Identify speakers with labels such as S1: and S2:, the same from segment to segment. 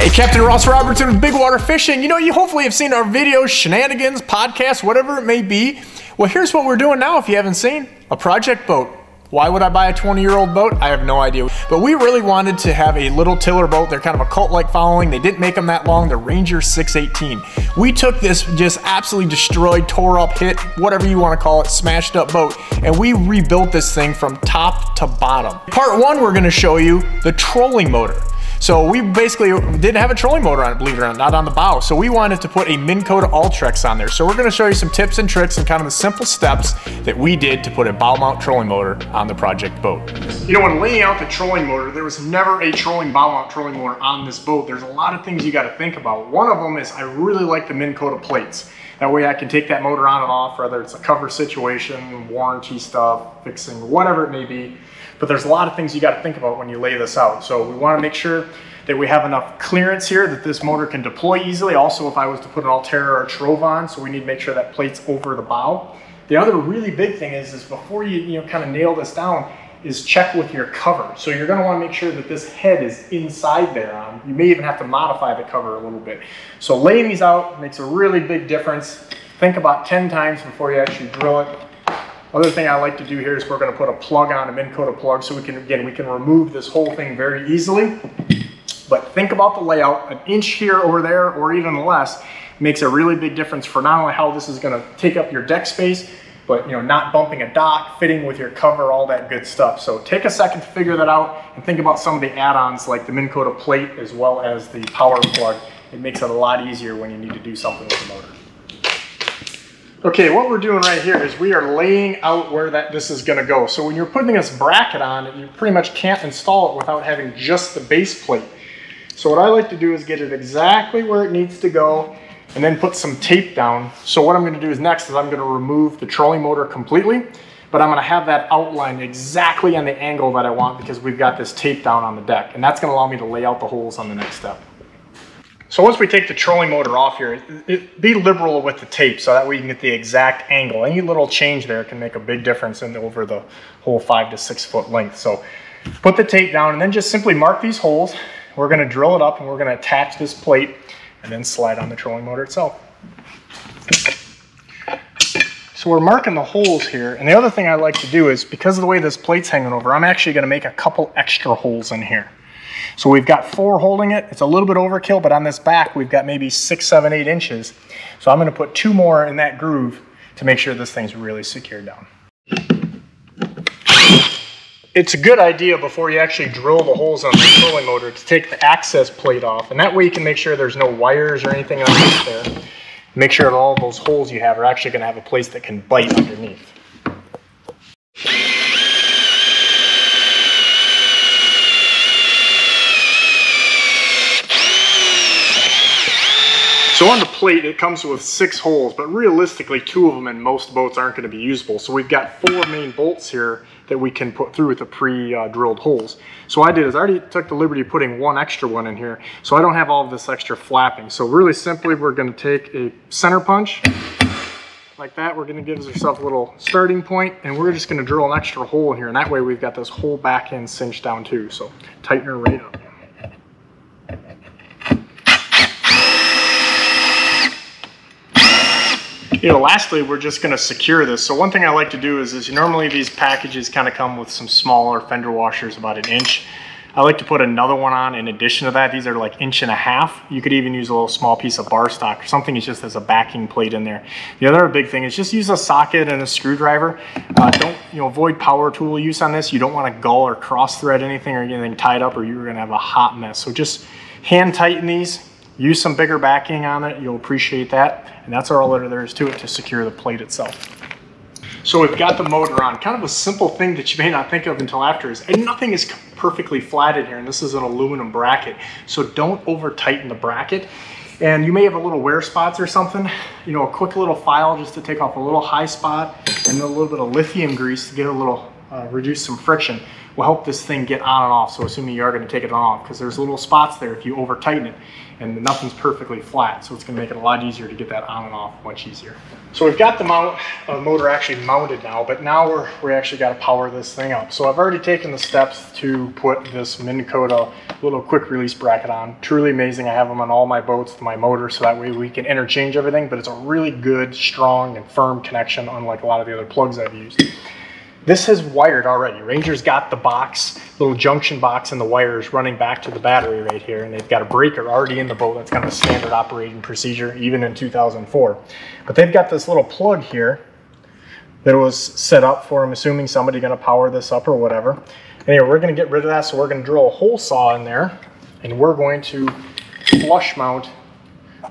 S1: Hey, Captain Ross Robertson with Bigwater Fishing. You know, you hopefully have seen our videos, shenanigans, podcasts, whatever it may be. Well, here's what we're doing now if you haven't seen a project boat. Why would I buy a 20 year old boat? I have no idea. But we really wanted to have a little tiller boat. They're kind of a cult like following. They didn't make them that long. The Ranger 618. We took this just absolutely destroyed, tore up, hit, whatever you want to call it, smashed up boat, and we rebuilt this thing from top to bottom. Part one, we're going to show you the trolling motor. So we basically didn't have a trolling motor on it, believe it or not, not on the bow. So we wanted to put a Minn Kota Ultrex on there. So we're gonna show you some tips and tricks and kind of the simple steps that we did to put a bow mount trolling motor on the project boat. You know, when laying out the trolling motor, there was never a trolling bow mount trolling motor on this boat. There's a lot of things you gotta think about. One of them is I really like the Minn Kota plates. That way I can take that motor on and off, whether it's a cover situation, warranty stuff, fixing, whatever it may be. But there's a lot of things you got to think about when you lay this out. So we want to make sure that we have enough clearance here that this motor can deploy easily. Also, if I was to put an Ulterra or a Terrova on, so we need to make sure that plate's over the bow. The other really big thing is, is before you, you know, kind of nail this down, is check with your cover. So you're gonna wanna make sure that this head is inside there. Um, you may even have to modify the cover a little bit. So laying these out makes a really big difference. Think about 10 times before you actually drill it. Other thing I like to do here is we're gonna put a plug on, a Minn Kota plug, so we can, again, we can remove this whole thing very easily. But think about the layout, an inch here or there, or even less, makes a really big difference for not only how this is gonna take up your deck space, but you know, not bumping a dock, fitting with your cover, all that good stuff. So take a second to figure that out and think about some of the add-ons like the Minn Kota plate as well as the power plug. It makes it a lot easier when you need to do something with the motor. Okay, what we're doing right here is we are laying out where that this is gonna go. So when you're putting this bracket on, you pretty much can't install it without having just the base plate. So what I like to do is get it exactly where it needs to go and then put some tape down. So what I'm gonna do is next is I'm gonna remove the trolling motor completely, but I'm gonna have that outline exactly on the angle that I want because we've got this tape down on the deck. And that's gonna allow me to lay out the holes on the next step. So once we take the trolling motor off here, it, be liberal with the tape so that way you can get the exact angle. Any little change there can make a big difference in over the whole five to six foot length. So put the tape down and then just simply mark these holes. We're gonna drill it up and we're gonna attach this plate and then slide on the trolling motor itself. So we're marking the holes here. And the other thing I like to do is because of the way this plate's hanging over, I'm actually gonna make a couple extra holes in here. So we've got four holding it. It's a little bit overkill, but on this back, we've got maybe six, seven, eight inches. So I'm gonna put two more in that groove to make sure this thing's really secured down. It's a good idea before you actually drill the holes on the trolling motor to take the access plate off. And that way you can make sure there's no wires or anything underneath there. Make sure that all those holes you have are actually gonna have a place that can bite underneath. So on the plate, it comes with six holes, but realistically, two of them in most boats aren't going to be usable. So we've got four main bolts here that we can put through with the pre-drilled holes. So I did is I already took the liberty of putting one extra one in here, so I don't have all this extra flapping. So really simply, we're going to take a center punch, like that. We're going to give ourselves a little starting point, and we're just going to drill an extra hole in here, and that way we've got this whole back end cinched down too. So tighten her right up. You know, lastly, we're just going to secure this. So one thing I like to do is, is normally these packages kind of come with some smaller fender washers, about an inch. I like to put another one on in addition to that. These are like inch and a half. You could even use a little small piece of bar stock or something that just as a backing plate in there. The other big thing is just use a socket and a screwdriver. Uh, don't, you know, avoid power tool use on this. You don't want to gall or cross thread anything or anything tied up or you're going to have a hot mess. So just hand tighten these, use some bigger backing on it. You'll appreciate that. And that's all there is to it to secure the plate itself. So we've got the motor on. Kind of a simple thing that you may not think of until after is, and nothing is perfectly flat in here, and this is an aluminum bracket. So don't over tighten the bracket. And you may have a little wear spots or something. You know, a quick little file just to take off a little high spot and a little bit of lithium grease to get a little, uh, reduce some friction will help this thing get on and off. So assuming you are gonna take it on off, because there's little spots there if you over tighten it. And nothing's perfectly flat, so it's gonna make it a lot easier to get that on and off much easier. So we've got the mount, uh, motor actually mounted now, but now we're, we actually gotta power this thing up. So I've already taken the steps to put this Minn Kota little quick release bracket on. Truly amazing, I have them on all my boats my motor, so that way we can interchange everything, but it's a really good, strong, and firm connection, unlike a lot of the other plugs I've used. This has wired already. Ranger's got the box, little junction box and the wires running back to the battery right here. And they've got a breaker already in the boat. That's kind of a standard operating procedure, even in 2004. But they've got this little plug here that was set up for, I'm assuming somebody gonna power this up or whatever. Anyway, we're gonna get rid of that. So we're gonna drill a hole saw in there and we're going to flush mount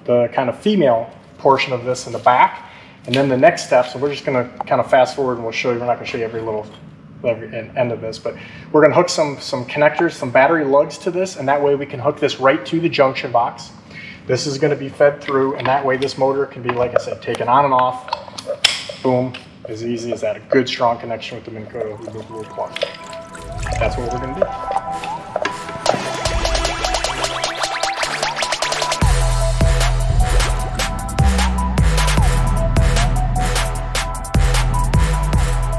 S1: the kind of female portion of this in the back and then the next step, so we're just gonna kind of fast forward and we'll show you, we're not gonna show you every little every end of this, but we're gonna hook some, some connectors, some battery lugs to this, and that way we can hook this right to the junction box. This is gonna be fed through, and that way this motor can be, like I said, taken on and off, boom, as easy as that. A good strong connection with the Minn Kota. That's what we're gonna do.